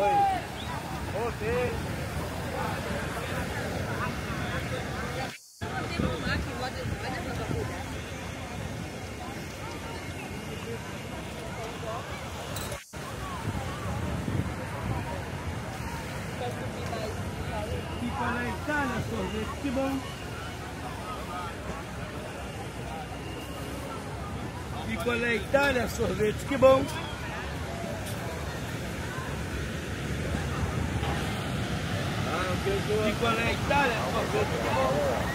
Oi. Voltei. Picolé Itália, sorvete, que bom. Picolé Itália, sorvete, que bom. Picolé Itália, sorvete,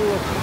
cool.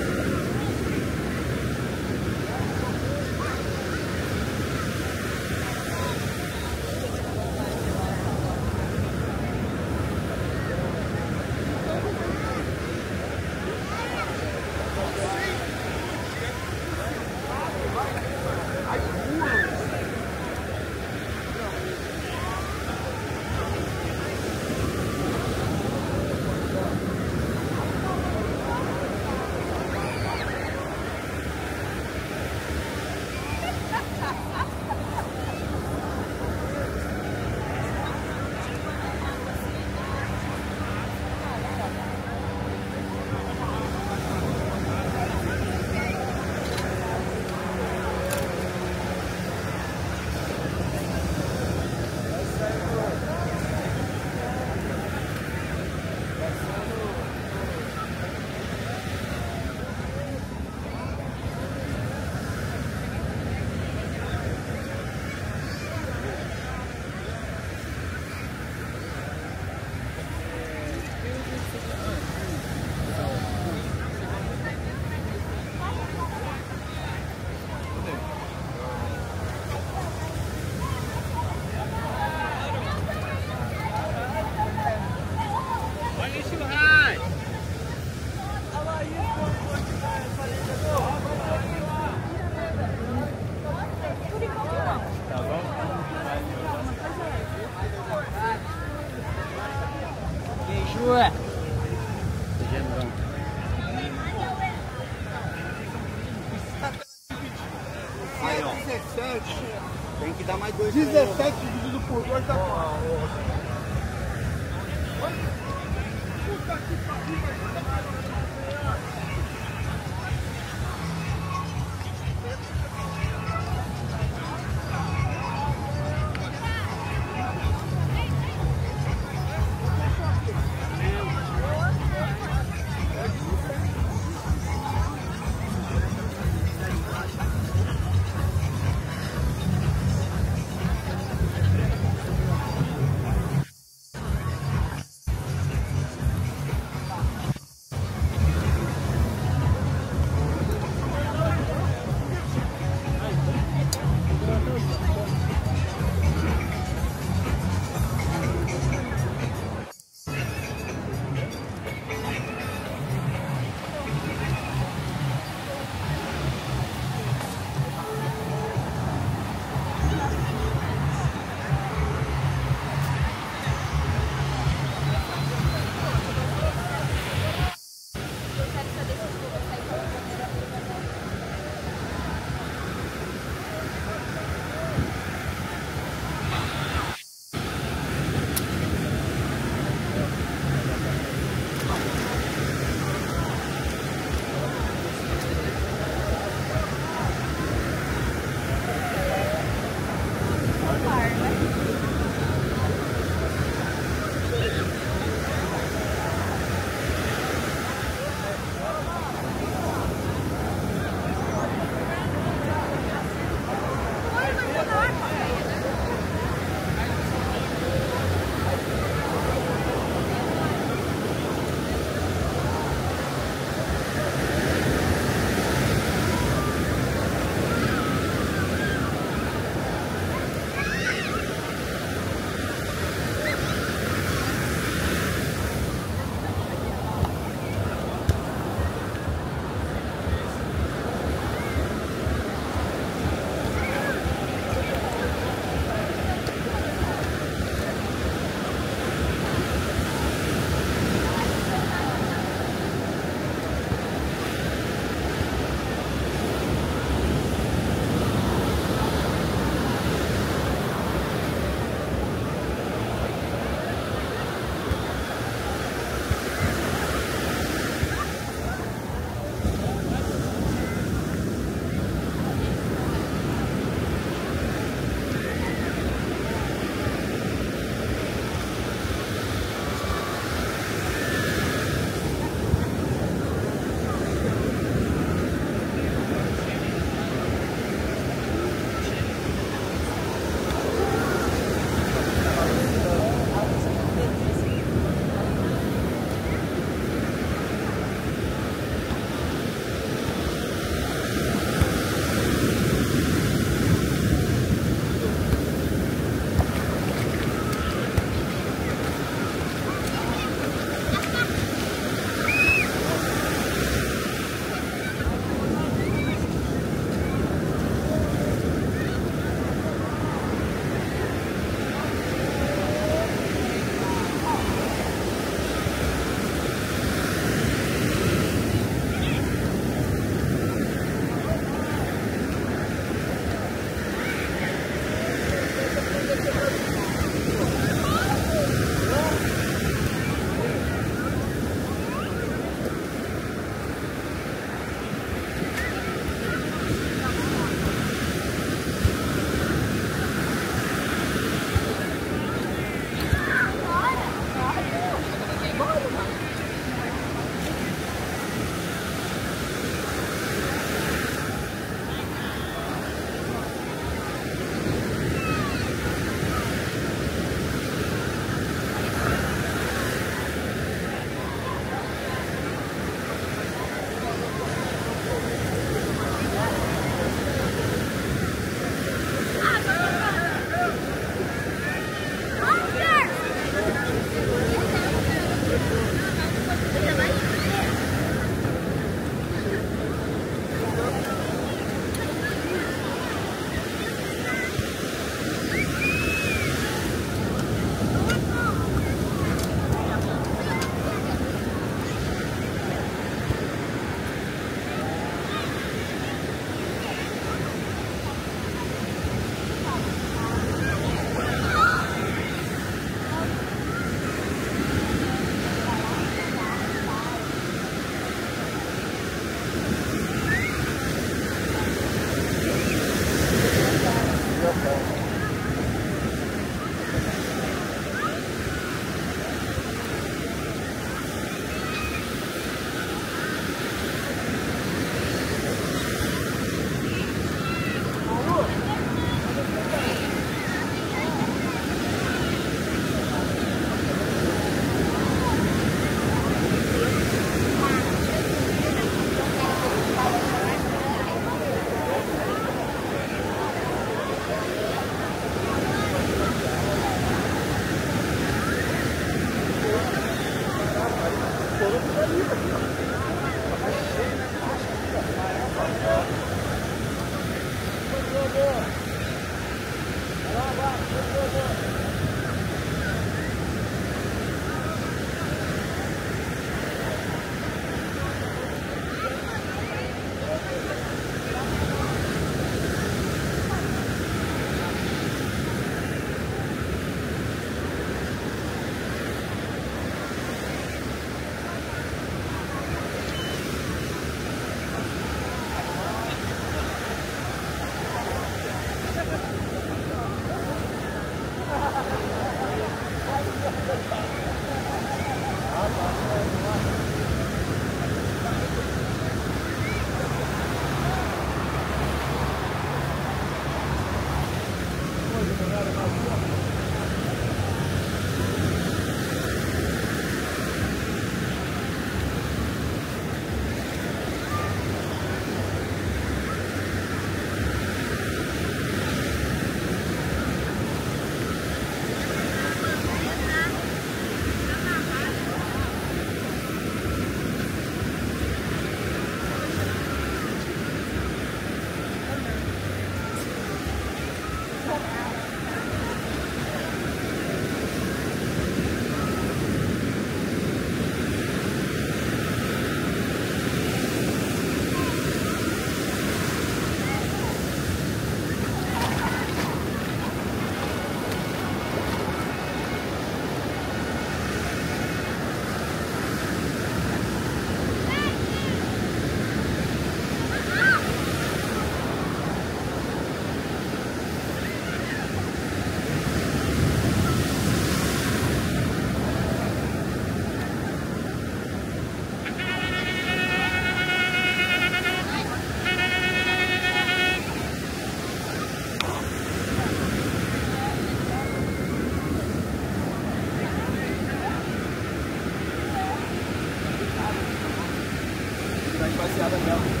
Vai,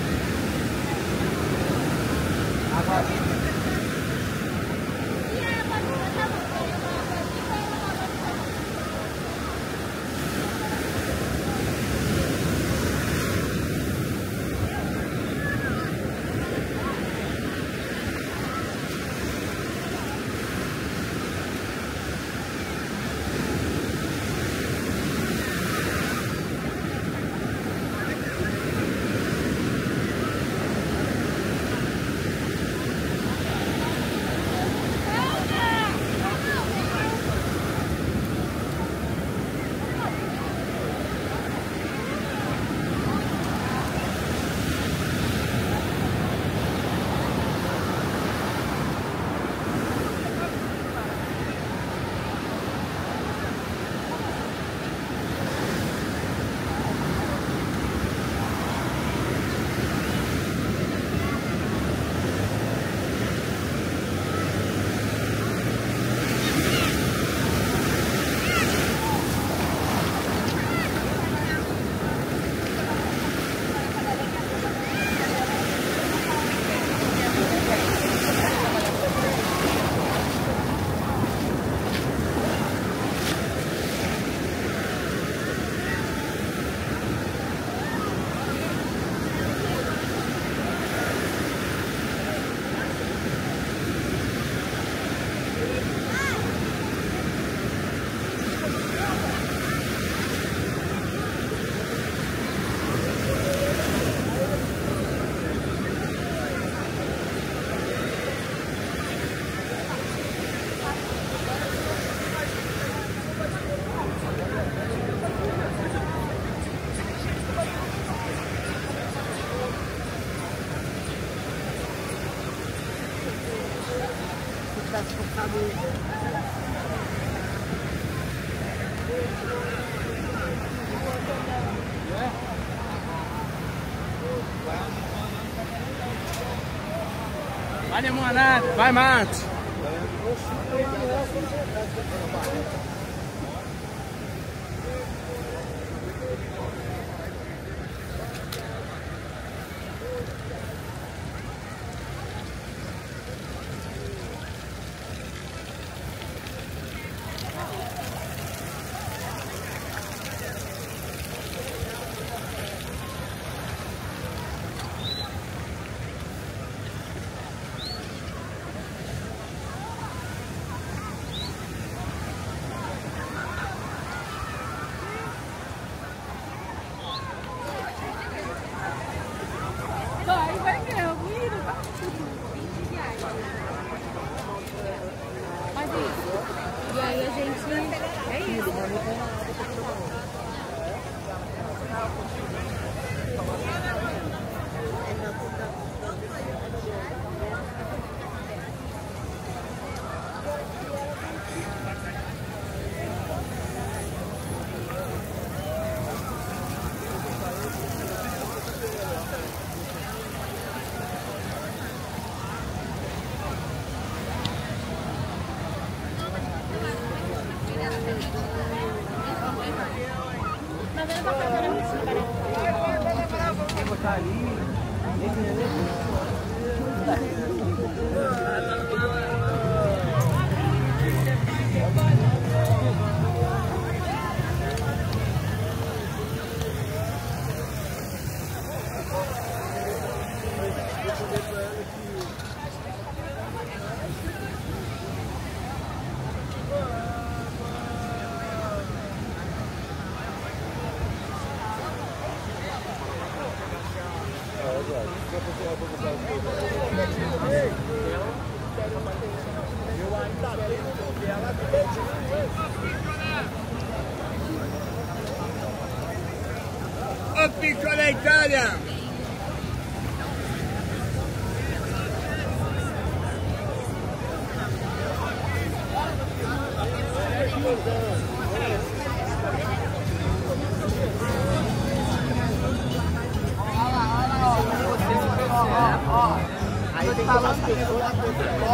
Vai, Matos.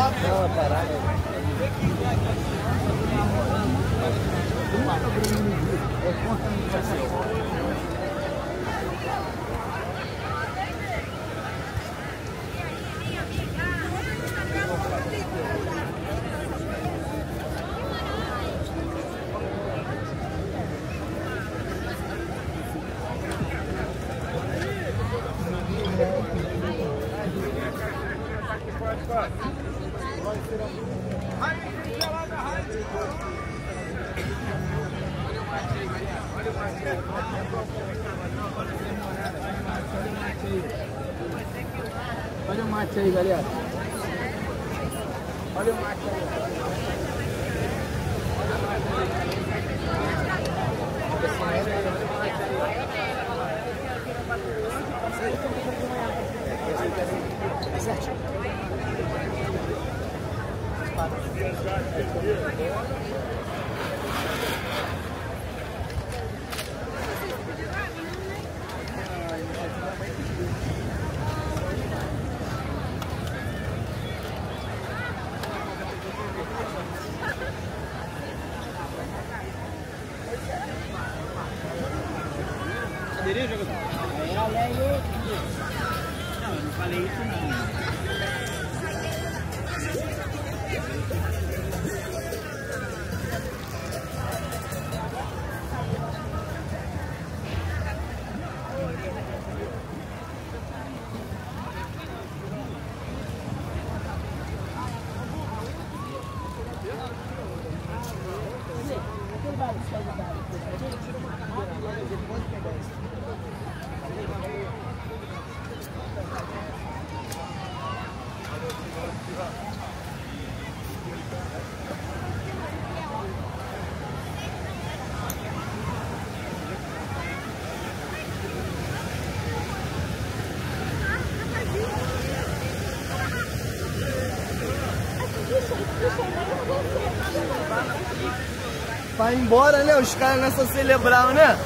Não, parada. Embora, né? Os caras nessa celebral, né?